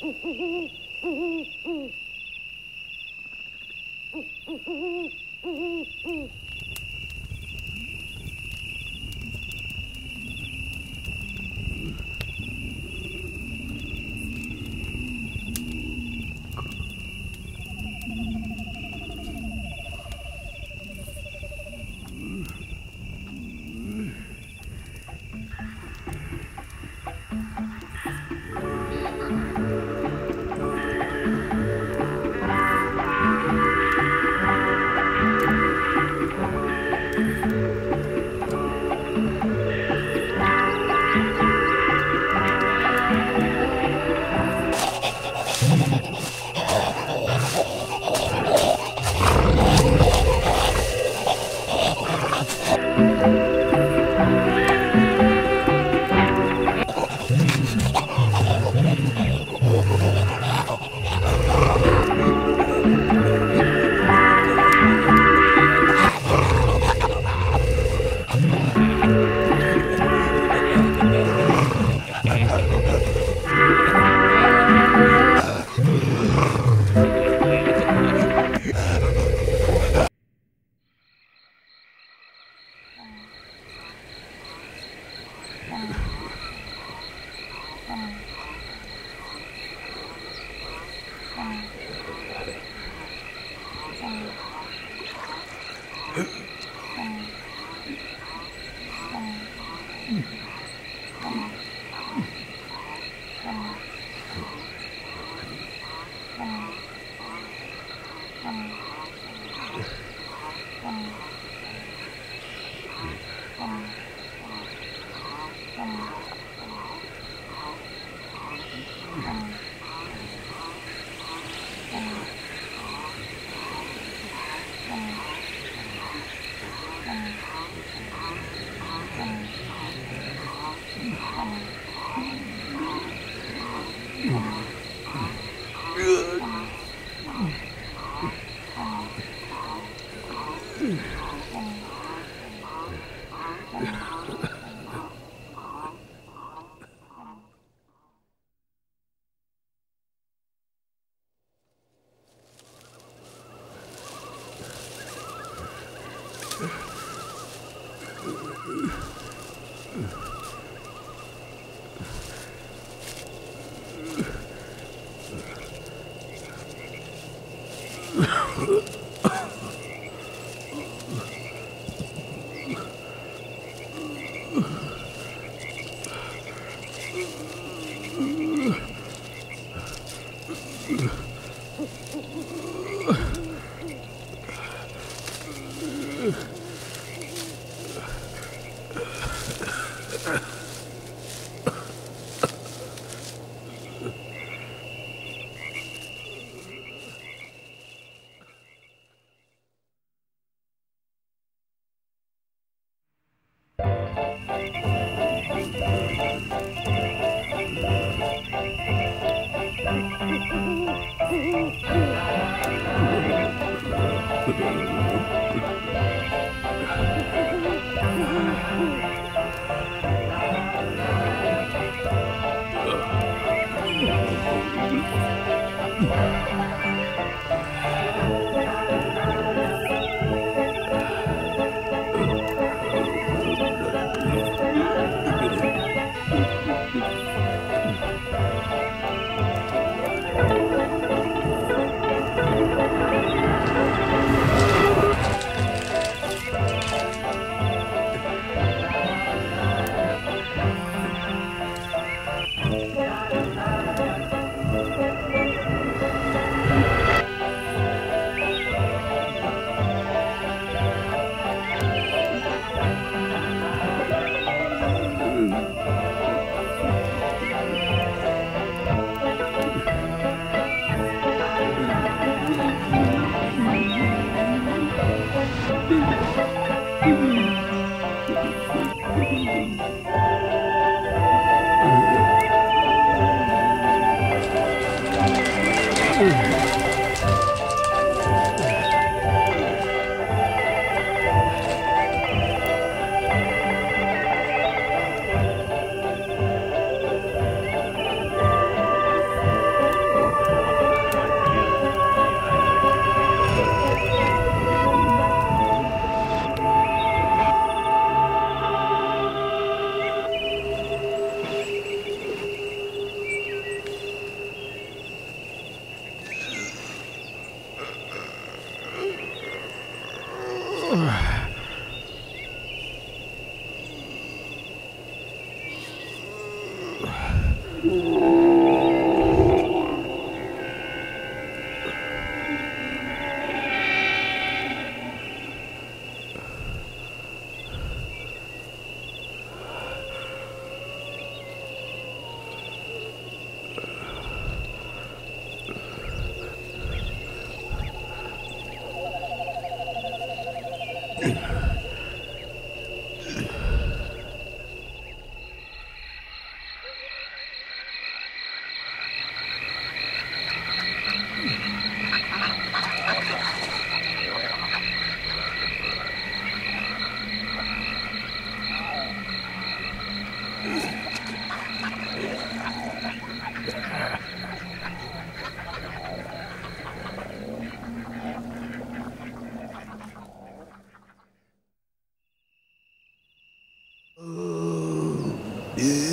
Bye. うん。Is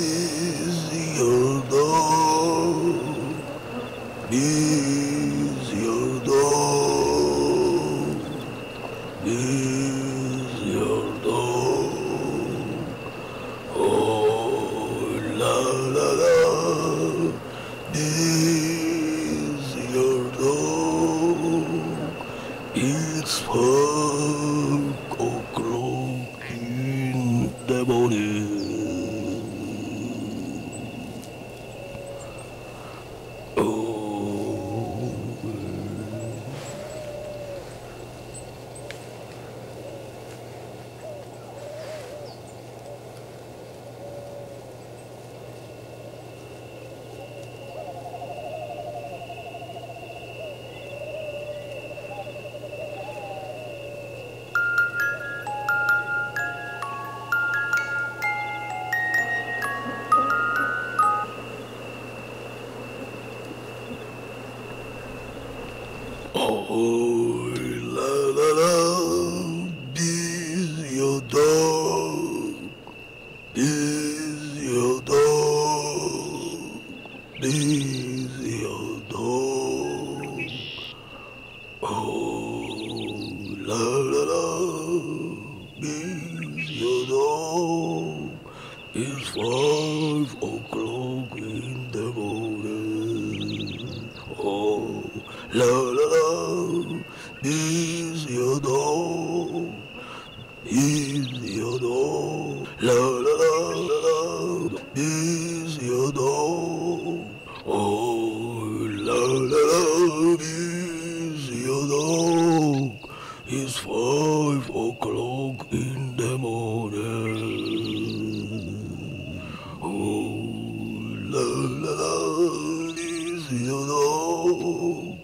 Tchau!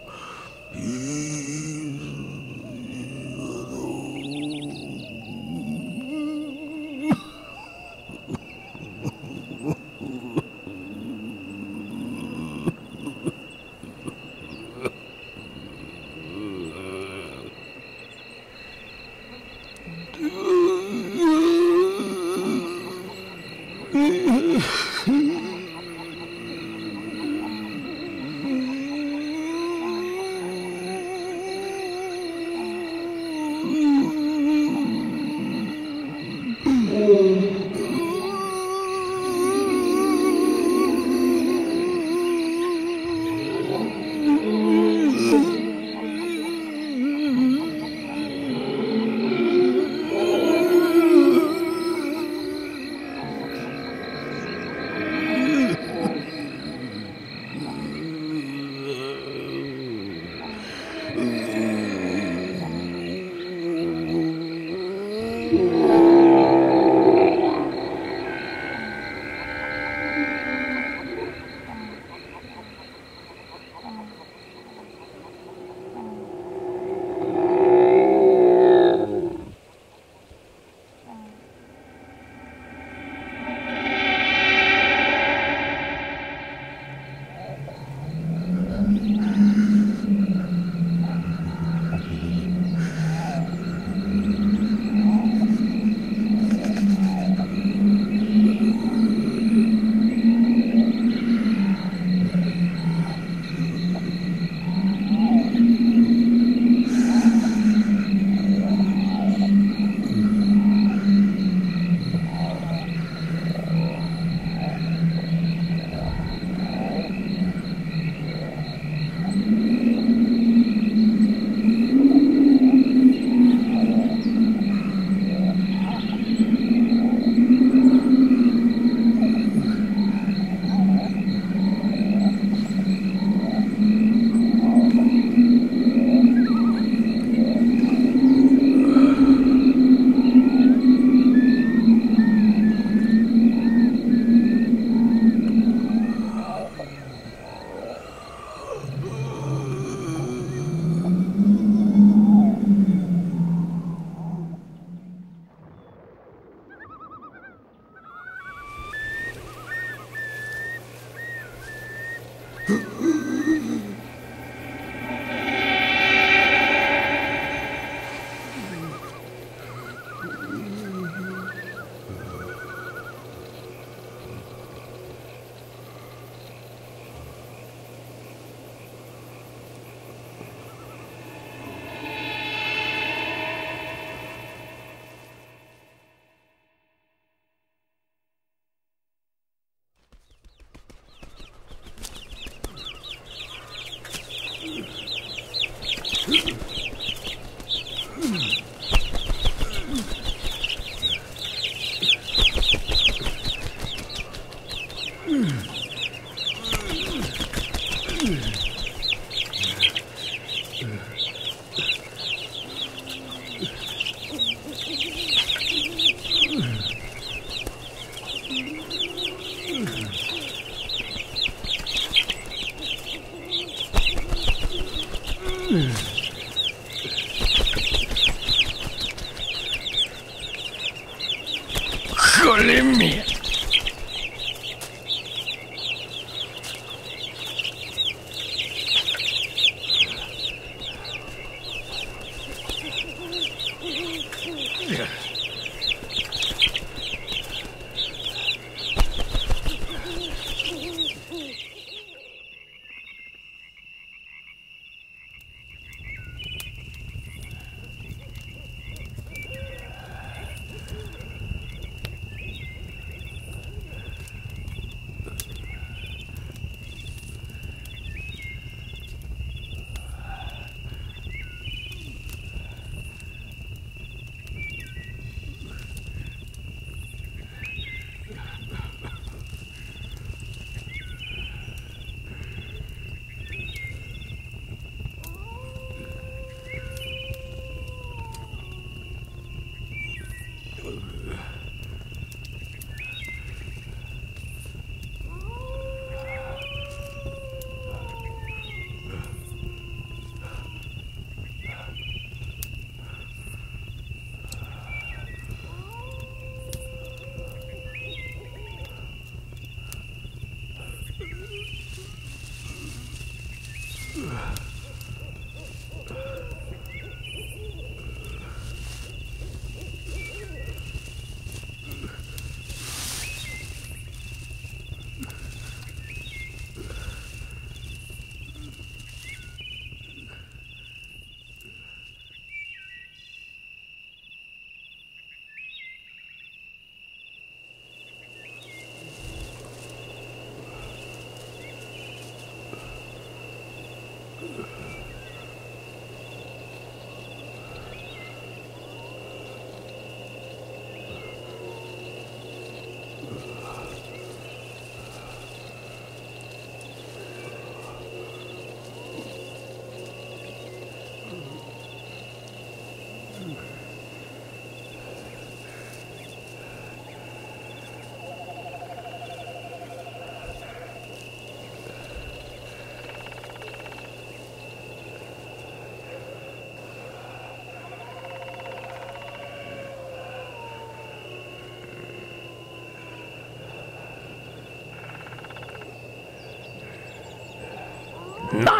耶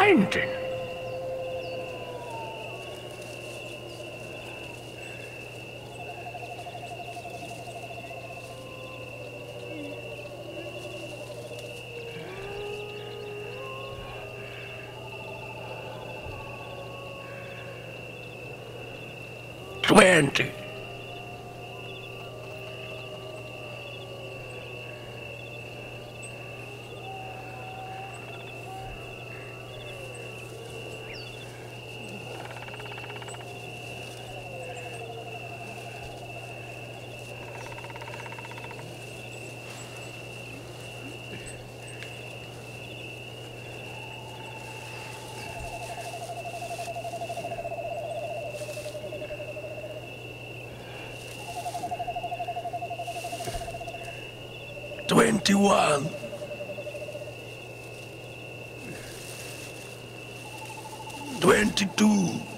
Nineteen. Twenty. Twenty-one. Twenty-two.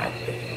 Once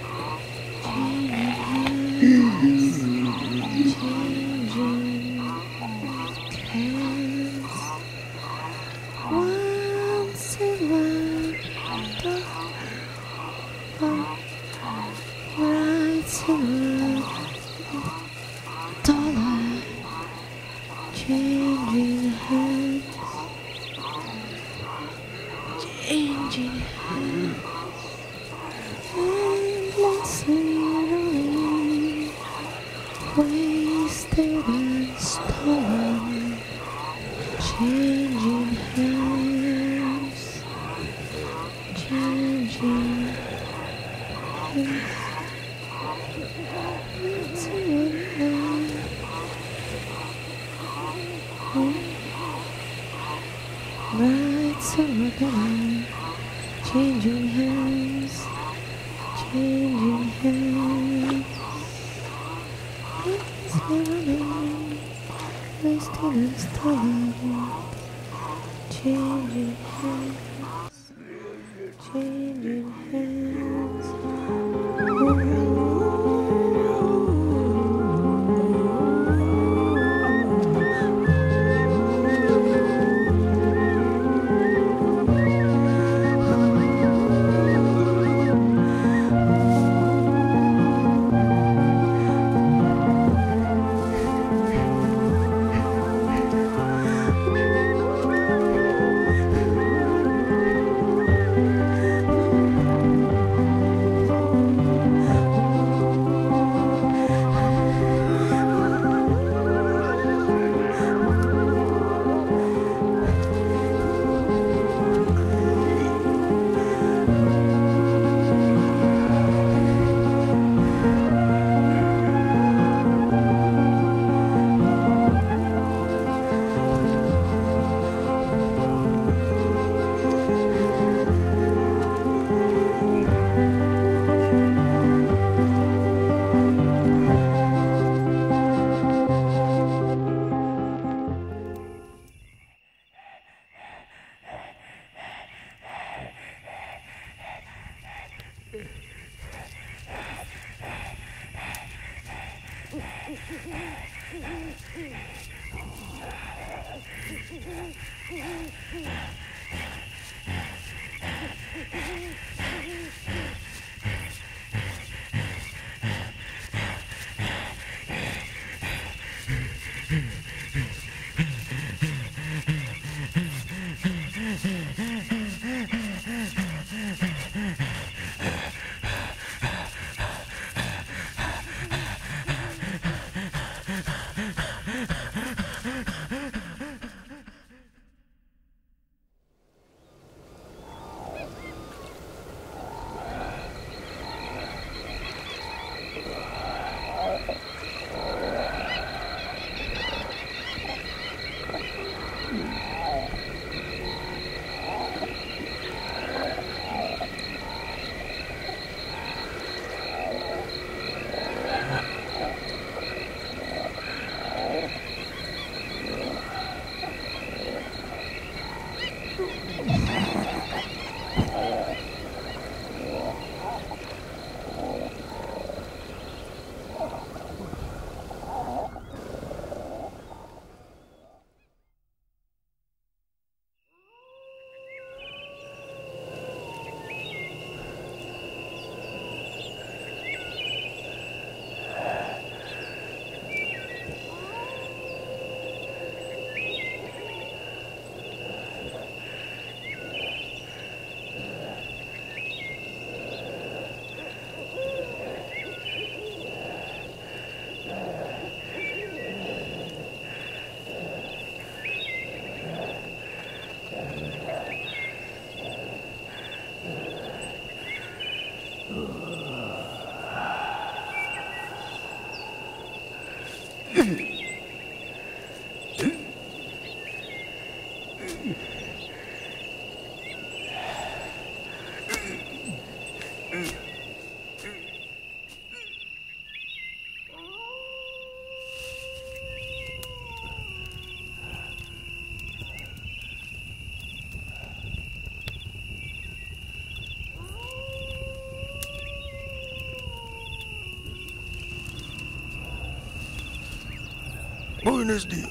Buenos días.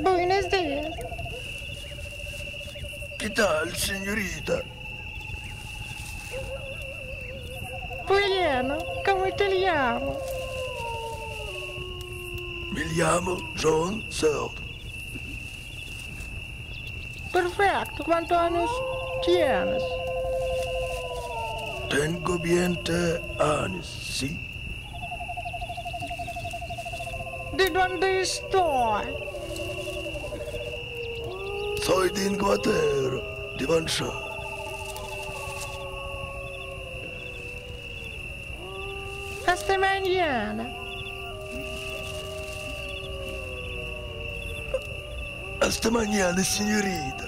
Buenos días. ¿Qué tal, señorita? Bueno, ¿cómo te llamo? Me llamo John Seldon. Perfecto, ¿cuántos años tienes? Tengo 20 años, sí. Estou? Soy de Inglaterra, de Vanchar. Esta manhã. Hasta mañana, senhorita.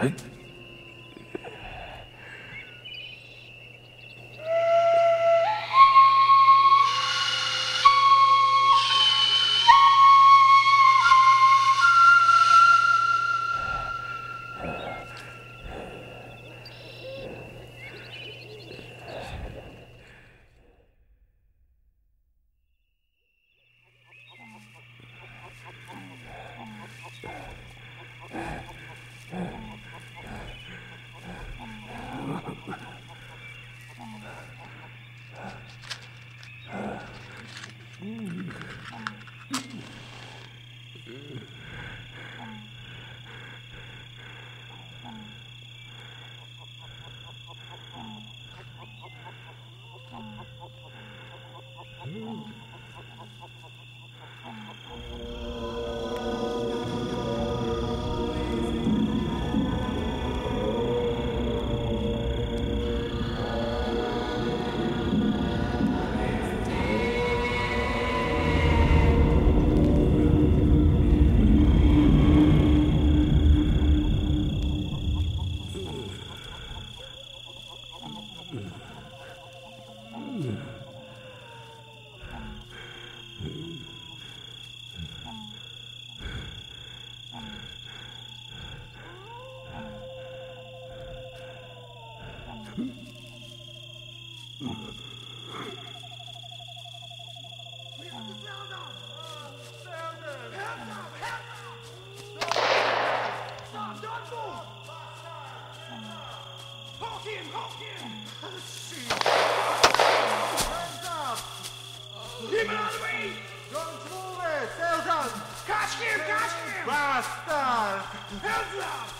哎。Controle! Seu gaz! Kaczkiem! Kaczkiem! Basta! Up!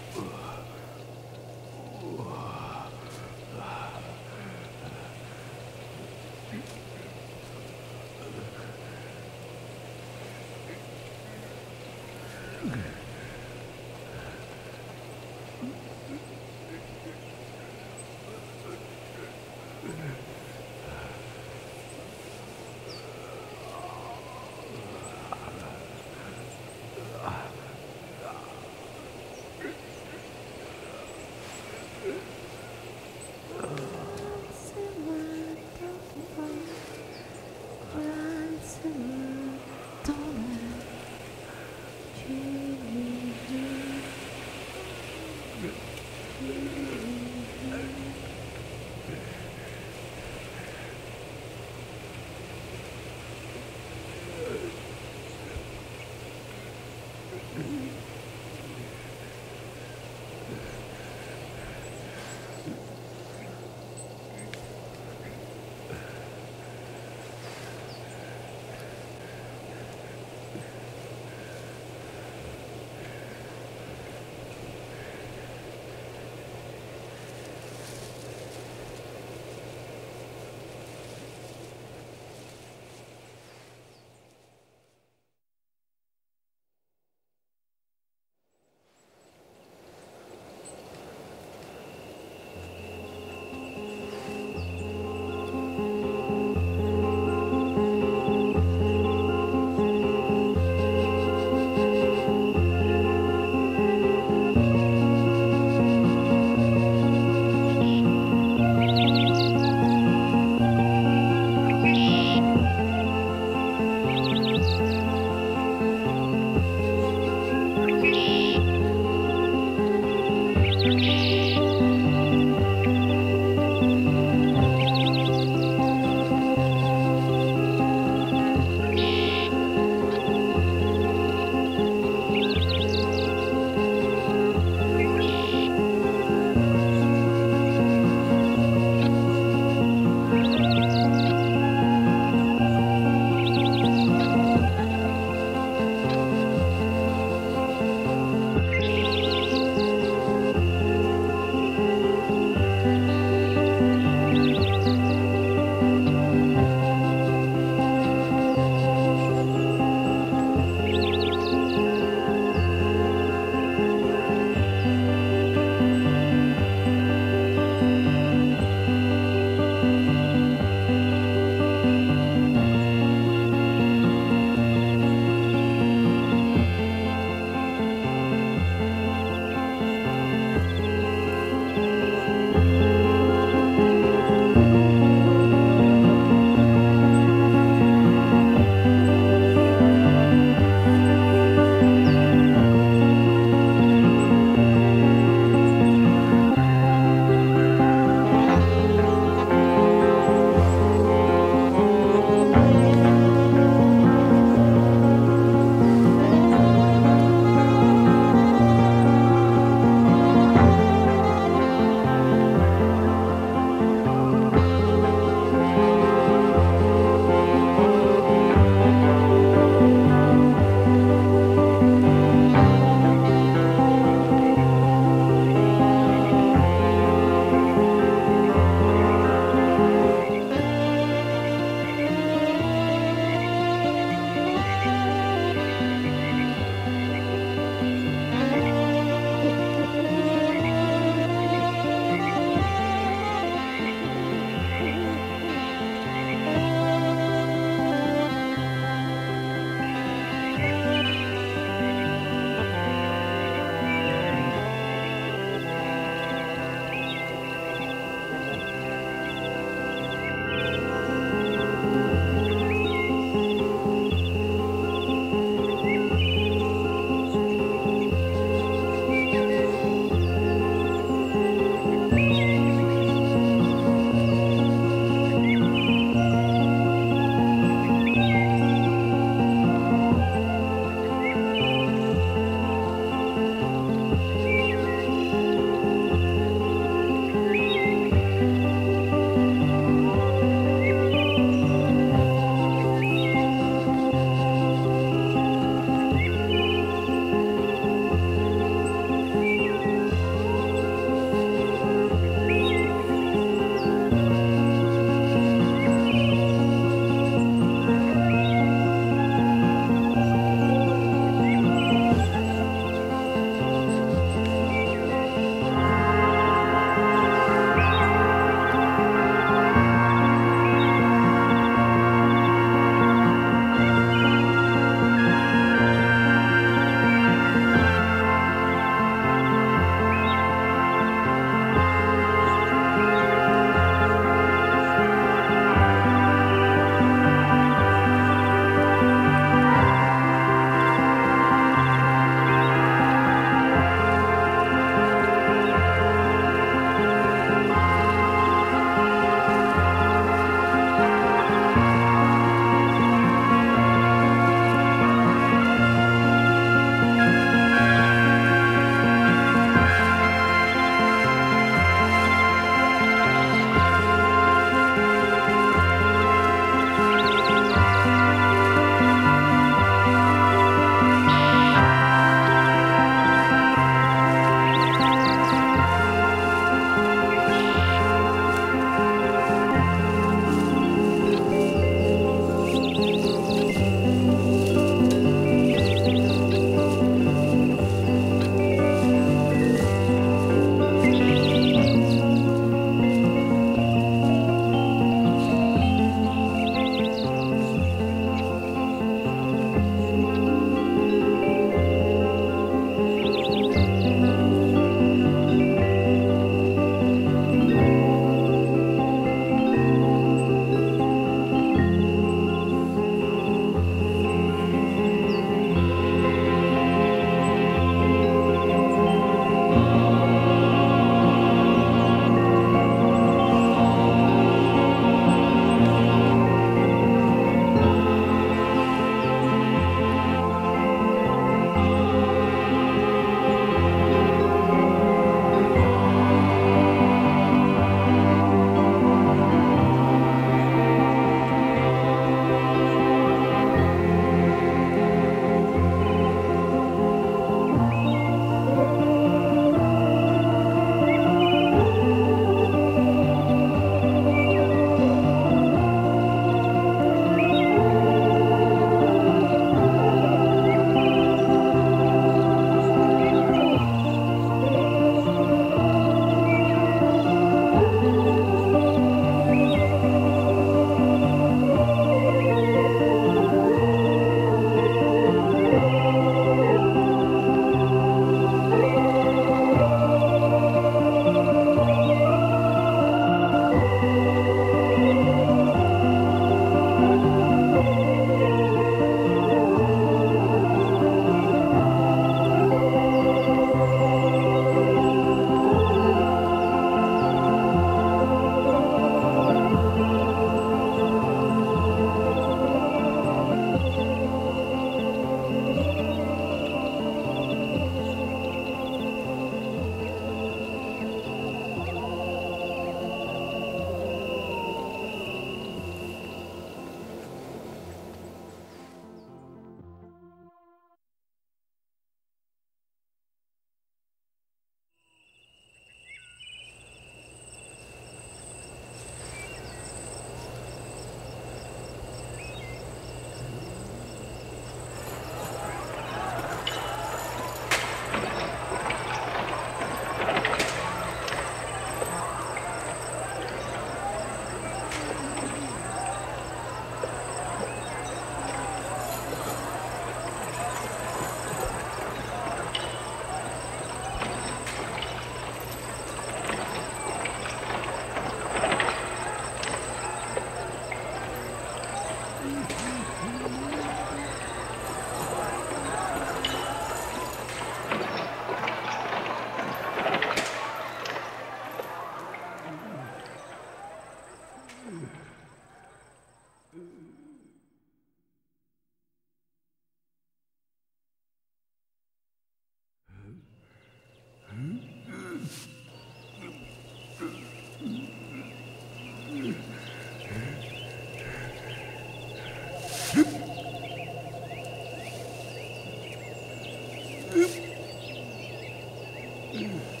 嗯